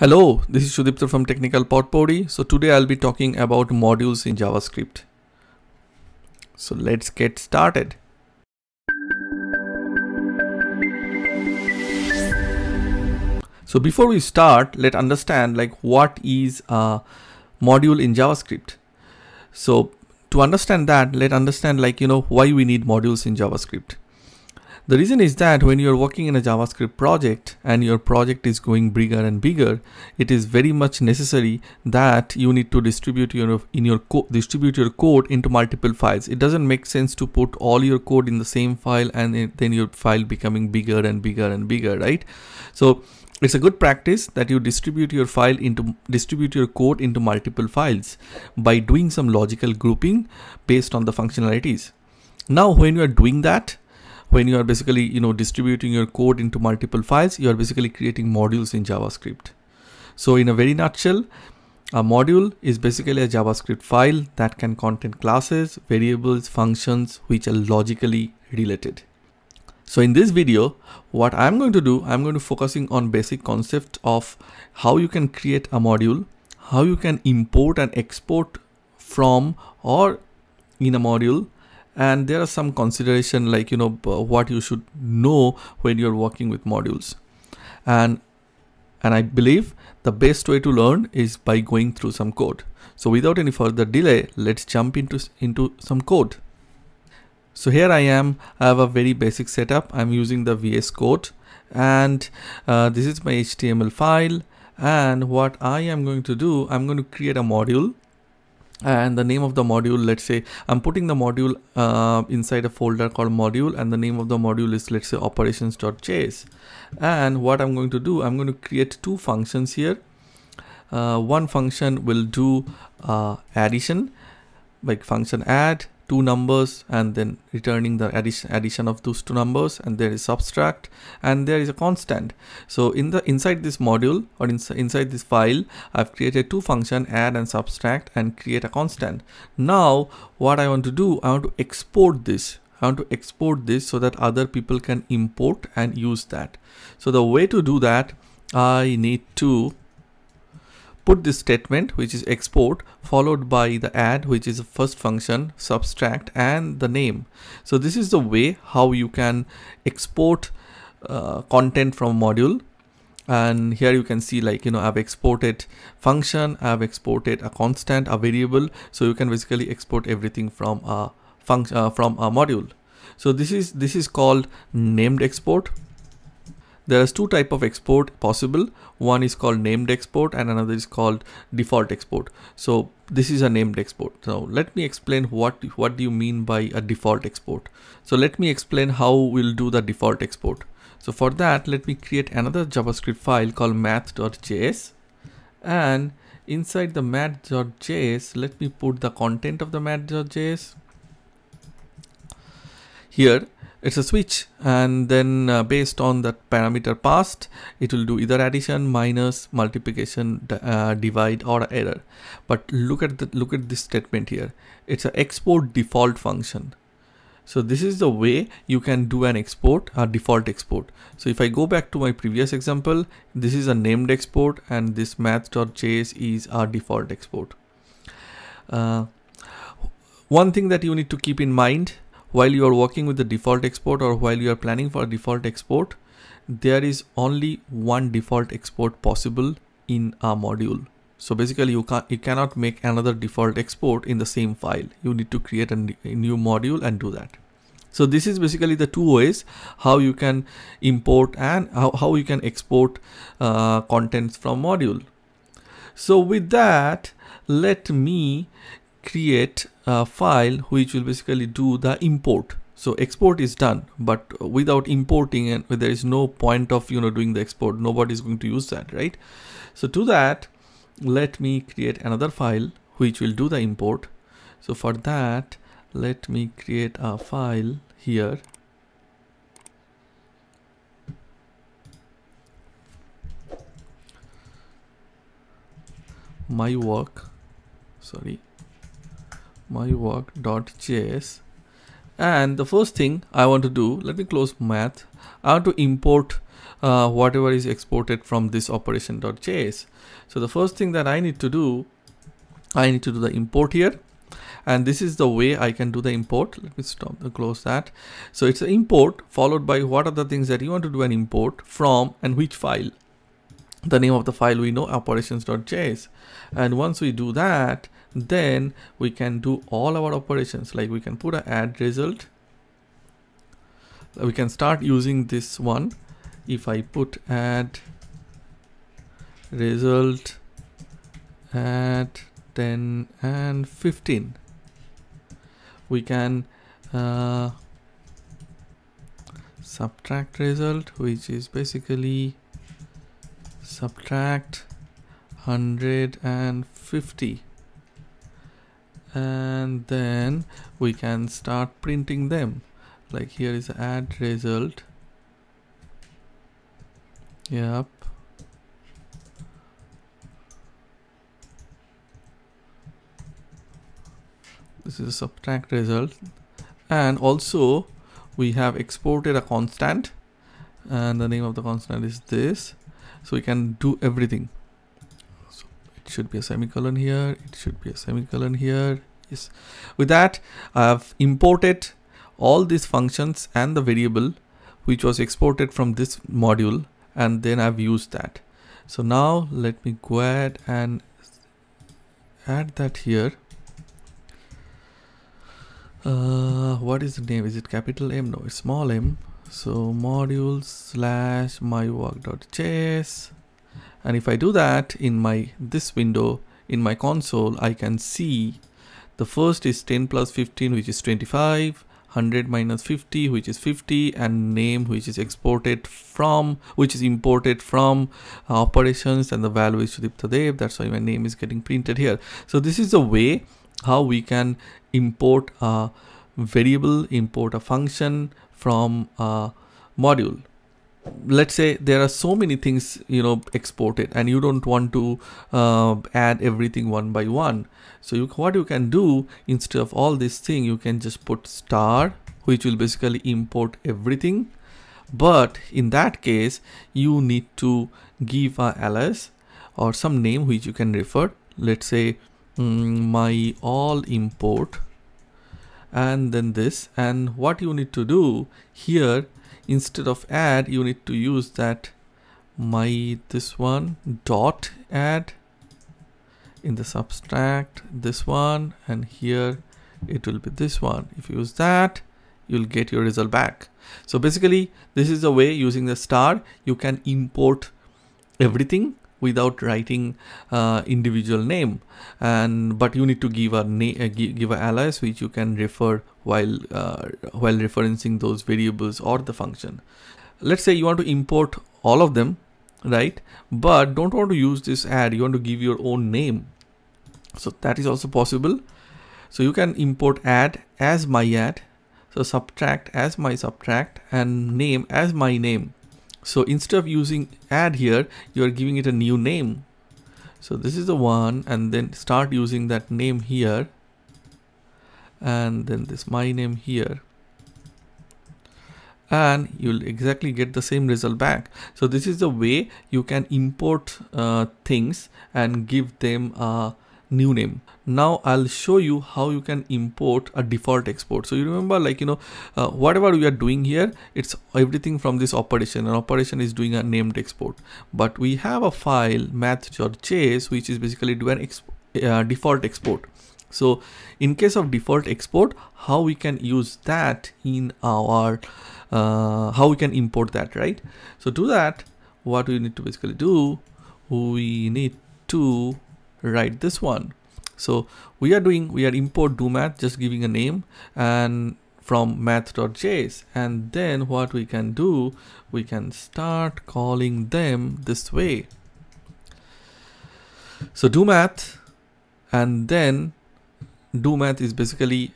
Hello, this is Sudipta from Technical Potpourri. So today I'll be talking about modules in JavaScript. So let's get started. So before we start, let's understand like what is a module in JavaScript. So to understand that, let's understand like, you know, why we need modules in JavaScript. The reason is that when you're working in a JavaScript project and your project is going bigger and bigger, it is very much necessary that you need to distribute your in your distribute your code into multiple files. It doesn't make sense to put all your code in the same file and it, then your file becoming bigger and bigger and bigger, right? So it's a good practice that you distribute your file into distribute your code into multiple files by doing some logical grouping based on the functionalities. Now, when you are doing that, when you are basically you know distributing your code into multiple files you are basically creating modules in javascript. So in a very nutshell a module is basically a javascript file that can contain classes variables functions which are logically related. So in this video what i'm going to do i'm going to focusing on basic concept of how you can create a module how you can import and export from or in a module and there are some consideration like you know what you should know when you're working with modules. And and I believe the best way to learn is by going through some code. So without any further delay let's jump into into some code. So here I am. I have a very basic setup. I'm using the VS Code. And uh, this is my HTML file. And what I am going to do I'm going to create a module and the name of the module let's say i'm putting the module uh, inside a folder called module and the name of the module is let's say operations.js and what i'm going to do i'm going to create two functions here. Uh, one function will do uh, addition like function add two numbers and then returning the addition addition of those two numbers and there is subtract and there is a constant. So in the inside this module or in, inside this file i've created two function add and subtract and create a constant. Now what i want to do i want to export this. I want to export this so that other people can import and use that. So the way to do that, I need to put this statement which is export followed by the add which is the first function subtract and the name. So this is the way how you can export uh, content from module. And here you can see like you know I've exported function I've exported a constant a variable. So you can basically export everything from a function uh, from a module. So this is this is called named export there is two type of export possible. One is called named export and another is called default export. So this is a named export. So let me explain what what do you mean by a default export. So let me explain how we'll do the default export. So for that let me create another javascript file called math.js and inside the math.js let me put the content of the math.js here it's a switch and then uh, based on that parameter passed it will do either addition minus multiplication uh, divide or error. But look at the look at this statement here. It's an export default function. So this is the way you can do an export a default export. So if i go back to my previous example this is a named export and this math.js is our default export. Uh, one thing that you need to keep in mind while you are working with the default export or while you are planning for a default export, there is only one default export possible in a module. So basically you can you cannot make another default export in the same file. You need to create a, a new module and do that. So this is basically the two ways how you can import and how, how you can export uh, contents from module. So with that, let me create a file which will basically do the import. So export is done but without importing and there is no point of you know doing the export. Nobody is going to use that right? So to that let me create another file which will do the import. So for that let me create a file here. My work sorry my work.js and the first thing I want to do let me close math I want to import uh, whatever is exported from this operation.js. So the first thing that I need to do, I need to do the import here. And this is the way I can do the import. Let me stop the close that. So it's an import followed by what are the things that you want to do an import from and which file. The name of the file we know operations.js. And once we do that, then we can do all our operations. Like we can put an add result. We can start using this one if I put add result at 10 and 15 we can uh, subtract result which is basically subtract 150 and then we can start printing them like here is add result Yep. This is subtract result. And also we have exported a constant and the name of the constant is this. So we can do everything. Should be a semicolon here. It should be a semicolon here. Yes. With that, I have imported all these functions and the variable which was exported from this module and then I've used that. So now let me go ahead and add that here. Uh, what is the name? Is it capital M? No, it's small m. So module slash mywork.js. And if I do that in my this window in my console, I can see the first is 10 plus 15, which is 25. 100 minus 50 which is 50 and name which is exported from which is imported from uh, operations and the value is Sudipta Deb that's why my name is getting printed here so this is the way how we can import a variable import a function from a module let's say there are so many things you know exported and you don't want to uh, add everything one by one. So you, what you can do instead of all this thing you can just put star which will basically import everything. But in that case you need to give a alias or some name which you can refer. Let's say mm, my all import and then this. And what you need to do here instead of add you need to use that my this one dot add in the subtract this one and here it will be this one. If you use that you'll get your result back. So basically this is the way using the star you can import everything without writing uh, individual name. And but you need to give a name uh, give, a alias which you can refer while uh, while referencing those variables or the function. Let's say you want to import all of them right? But don't want to use this add you want to give your own name. So that is also possible. So you can import add as my add so subtract as my subtract and name as my name so instead of using add here, you're giving it a new name. So this is the one and then start using that name here. And then this my name here. And you'll exactly get the same result back. So this is the way you can import uh, things and give them a new name. Now I'll show you how you can import a default export. So you remember like you know uh, whatever we are doing here it's everything from this operation an operation is doing a named export. But we have a file math.js which is basically do an uh, default export. So in case of default export how we can use that in our uh, how we can import that right? So to that what we need to basically do we need to write this one so we are doing, we are import do math, just giving a name and from math.js. And then what we can do, we can start calling them this way. So do math and then do math is basically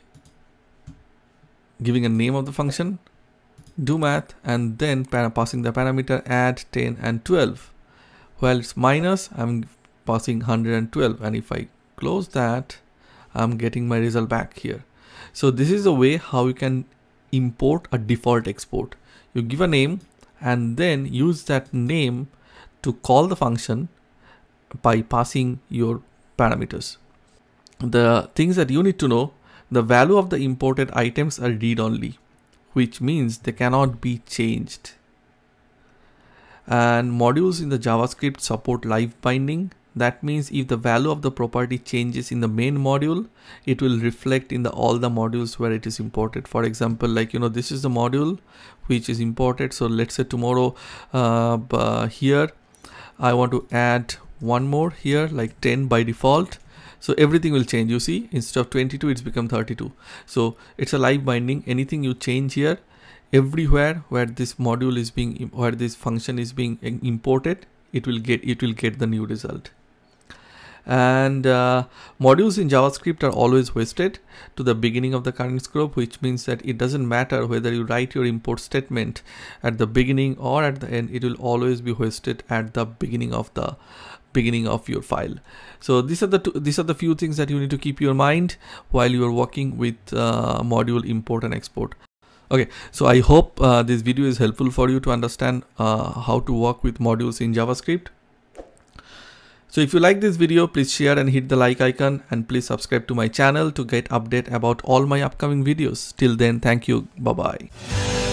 giving a name of the function do math and then passing the parameter add 10 and 12 well it's minus i'm passing 112 and if i close that I'm getting my result back here so this is a way how you can import a default export you give a name and then use that name to call the function by passing your parameters. The things that you need to know, the value of the imported items are read only, which means they cannot be changed. And modules in the JavaScript support live binding that means if the value of the property changes in the main module, it will reflect in the all the modules where it is imported. For example, like, you know, this is the module which is imported. So let's say tomorrow uh, here, I want to add one more here like 10 by default. So everything will change. You see, instead of 22, it's become 32. So it's a live binding. Anything you change here, everywhere where this module is being, where this function is being imported, it will get, it will get the new result and uh, modules in JavaScript are always hoisted to the beginning of the current scope which means that it doesn't matter whether you write your import statement at the beginning or at the end it will always be hoisted at the beginning of the beginning of your file. So these are the two, these are the few things that you need to keep your mind while you are working with uh, module import and export. Okay so i hope uh, this video is helpful for you to understand uh, how to work with modules in javascript so if you like this video, please share and hit the like icon and please subscribe to my channel to get update about all my upcoming videos. Till then, thank you. Bye-bye.